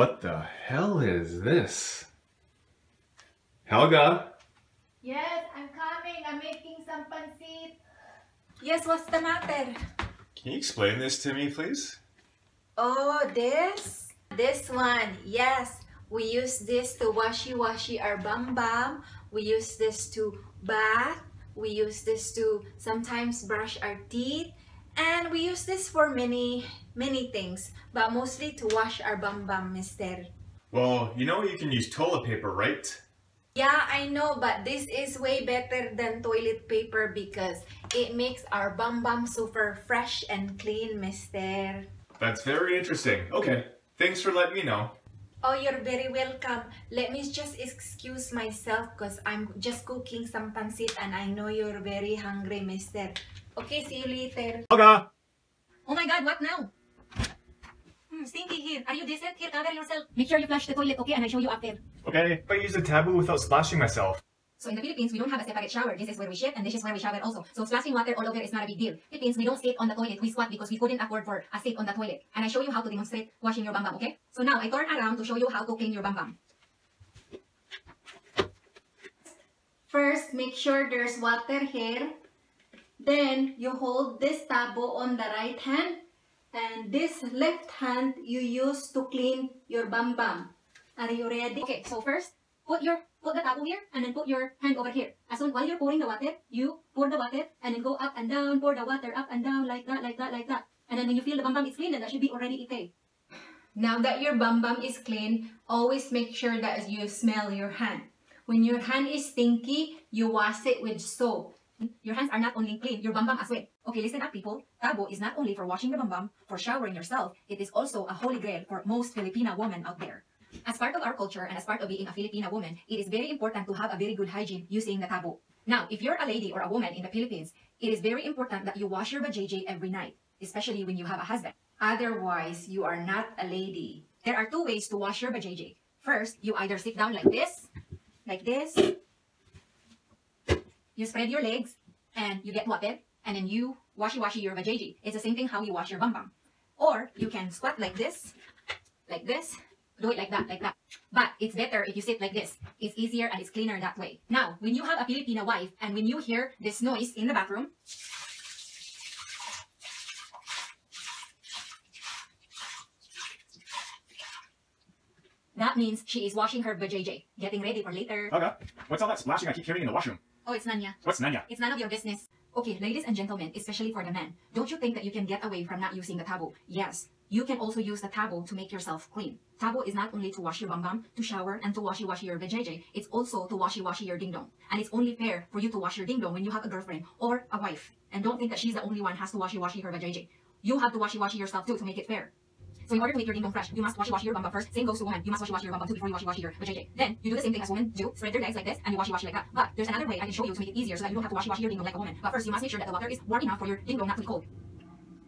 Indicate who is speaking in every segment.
Speaker 1: What the hell is this? Helga?
Speaker 2: Yes, I'm coming. I'm making some pancit.
Speaker 3: Yes, what's the matter?
Speaker 1: Can you explain this to me, please?
Speaker 3: Oh, this? This one, yes. We use this to washi-washi our bum bum. We use this to bath. We use this to sometimes brush our teeth. And we use this for many, many things. But mostly to wash our bum bum, mister.
Speaker 1: Well, you know you can use toilet paper, right?
Speaker 3: Yeah, I know, but this is way better than toilet paper because it makes our bum bum super fresh and clean, mister.
Speaker 1: That's very interesting. Okay, thanks for letting me know.
Speaker 3: Oh, you're very welcome. Let me just excuse myself because I'm just cooking some pancit and I know you're very hungry, mister. Okay, see you later.
Speaker 1: Helga!
Speaker 2: Oh my god, what now? Hmm, stinky here. Are you decent? Here, cover yourself. Make sure you flush the toilet, okay? And I show you after.
Speaker 1: Okay, if I use a tabo without splashing myself.
Speaker 2: So in the Philippines, we don't have a separate shower. This is where we shit and this is where we shower also. So splashing water all over is not a big deal. Philippines, we don't sit on the toilet. We squat because we couldn't afford for a sit on the toilet. And I show you how to demonstrate washing your bum bum, okay? So now I turn around to show you how to clean your bum bum.
Speaker 3: First, make sure there's water here. Then, you hold this tabo on the right hand. And this left hand, you use to clean your bum bum. Are you ready?
Speaker 2: Okay, so first, put your put the tabo here and then put your hand over here. As soon while you're pouring the water, you pour the water and then go up and down, pour the water up and down like that, like that, like that. And then when you feel the bum bum is clean, then that should be already okay.
Speaker 3: Now that your bum bum is clean, always make sure that as you smell your hand. When your hand is stinky, you wash it with soap.
Speaker 2: Your hands are not only clean, your bum as well. Okay, listen up people. Tabo is not only for washing the bum, for showering yourself, it is also a holy grail for most Filipina women out there. As part of our culture and as part of being a Filipina woman, it is very important to have a very good hygiene using the tabo. Now, if you're a lady or a woman in the Philippines, it is very important that you wash your vajayjay every night, especially when you have a husband.
Speaker 3: Otherwise, you are not a lady.
Speaker 2: There are two ways to wash your vajayjay. First, you either sit down like this, like this. You spread your legs and you get water and then you washi-washi your vajayjay. It's the same thing how you wash your bum bum. Or you can squat like this, like this, do it like that, like that. But it's better if you sit like this. It's easier and it's cleaner that way. Now, when you have a Filipina wife and when you hear this noise in the bathroom, that means she is washing her vajayjay, getting ready for later.
Speaker 1: Helga, what's all that splashing I keep hearing in the washroom?
Speaker 2: Oh, it's Nanya.
Speaker 1: What's Nanya?
Speaker 2: It's none of your business. Okay, ladies and gentlemen, especially for the men, don't you think that you can get away from not using the tabo? Yes, you can also use the tabo to make yourself clean. Tabo is not only to wash your bum bum, to shower, and to washy washy your vajayjay. It's also to washy washy your ding dong. And it's only fair for you to wash your ding dong when you have a girlfriend or a wife. And don't think that she's the only one has to washy washy her vajayjay. You have to washy washy yourself too to make it fair. So in order to make your dong fresh, you must washy washy your bum first. Same goes to woman. You must washy washy your bum too before you washy washy your vajayjay. Then you do the same thing as women do. Spread their legs like this and you washy washy like that. But there's another way I can show you to make it easier so that you don't have to washy washy your ding dong like a woman. But first you must make sure that the water is warm enough for your ding dong not to be cold.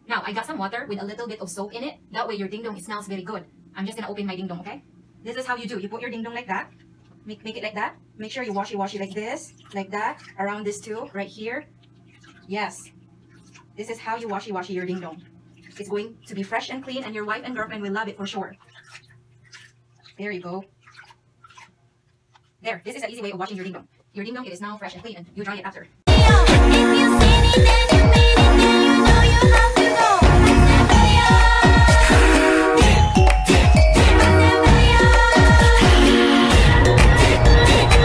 Speaker 2: Now, I got some water with a little bit of soap in it. That way your ding dong, it smells very good. I'm just gonna open my ding dong, okay? This is how you do. You put your ding dong like that. Make, make it like that. Make sure you wash it, wash it like this, like that. Around this too, right here. Yes. This is how you washy washy your ding dong. It's going to be fresh and clean and your wife and girlfriend will love it for sure. There you go. There, this is an easy way of washing your ding dong. Your ding dong, is now fresh and clean and you dry it after.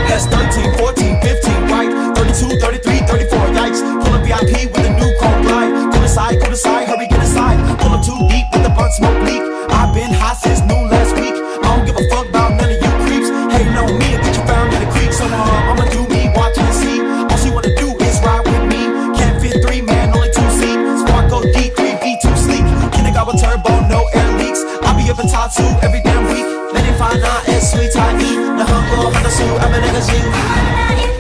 Speaker 4: That's 13, 14, 15, right? 32, 33, Two every damn week. Let it find out, it's sweet, I eat. The humble, the suit, I'm an energy.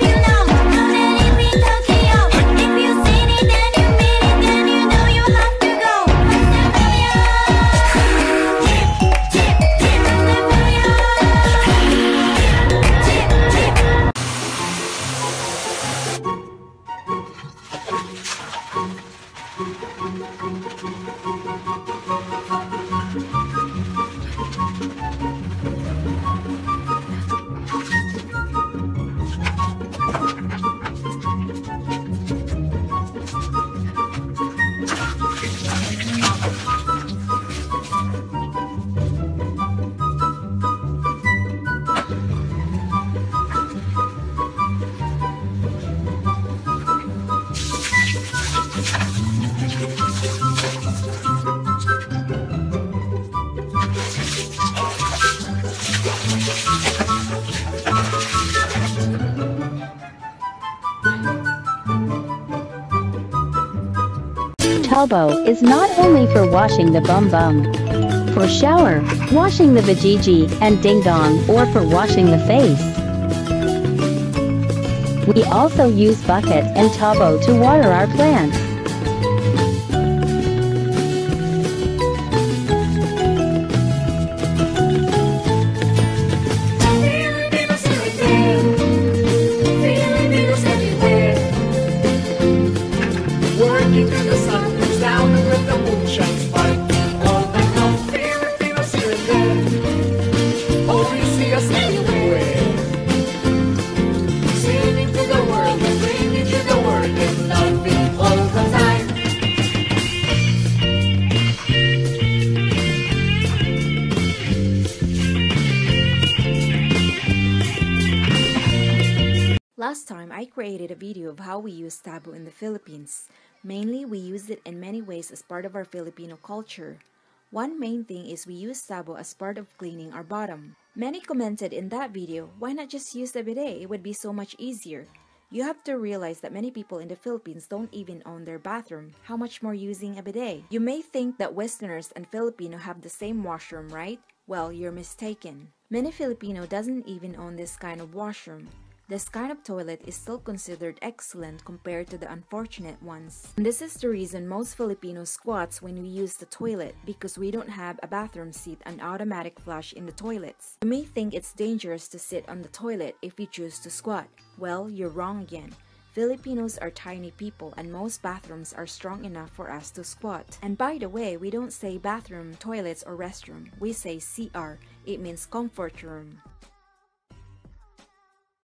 Speaker 5: Tabo is not only for washing the bum bum. For shower, washing the vajayjay and ding dong or for washing the face. We also use bucket and tabo to water our plants.
Speaker 6: Working the sun
Speaker 3: Last time I created a video of how we use tabo in the Philippines. Mainly, we use it in many ways as part of our Filipino culture. One main thing is we use tabo as part of cleaning our bottom. Many commented in that video, why not just use the bidet? It would be so much easier. You have to realize that many people in the Philippines don't even own their bathroom. How much more using a bidet? You may think that Westerners and Filipino have the same washroom, right? Well, you're mistaken. Many Filipino doesn't even own this kind of washroom. This kind of toilet is still considered excellent compared to the unfortunate ones. And this is the reason most Filipinos squats when we use the toilet because we don't have a bathroom seat and automatic flush in the toilets. You may think it's dangerous to sit on the toilet if you choose to squat. Well, you're wrong again. Filipinos are tiny people and most bathrooms are strong enough for us to squat. And by the way, we don't say bathroom, toilets, or restroom. We say CR. It means comfort room.